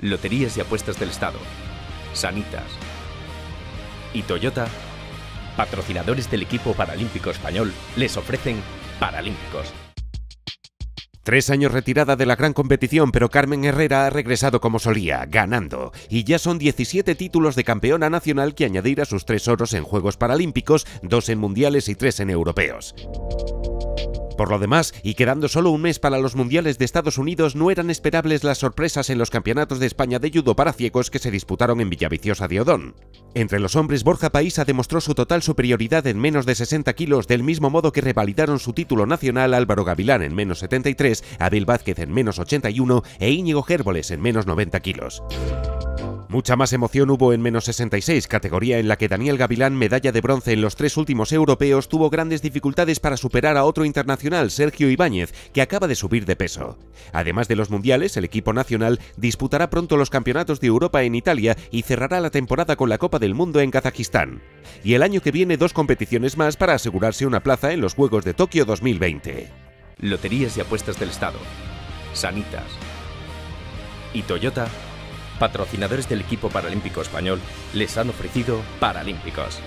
Loterías y Apuestas del Estado, Sanitas y Toyota, patrocinadores del equipo paralímpico español, les ofrecen Paralímpicos. Tres años retirada de la gran competición, pero Carmen Herrera ha regresado como solía, ganando. Y ya son 17 títulos de campeona nacional que añadir a sus tres oros en Juegos Paralímpicos, dos en Mundiales y tres en Europeos. Por lo demás, y quedando solo un mes para los Mundiales de Estados Unidos, no eran esperables las sorpresas en los campeonatos de España de judo para ciegos que se disputaron en Villaviciosa de Odón. Entre los hombres, Borja Paísa demostró su total superioridad en menos de 60 kilos, del mismo modo que revalidaron su título nacional Álvaro Gavilán en menos 73, Abel Vázquez en menos 81 e Íñigo Gérboles en menos 90 kilos. Mucha más emoción hubo en menos 66, categoría en la que Daniel Gavilán, medalla de bronce en los tres últimos europeos, tuvo grandes dificultades para superar a otro internacional, Sergio Ibáñez, que acaba de subir de peso. Además de los mundiales, el equipo nacional disputará pronto los campeonatos de Europa en Italia y cerrará la temporada con la Copa del Mundo en Kazajistán. Y el año que viene dos competiciones más para asegurarse una plaza en los Juegos de Tokio 2020. Loterías y Apuestas del Estado, Sanitas y Toyota patrocinadores del equipo paralímpico español, les han ofrecido Paralímpicos.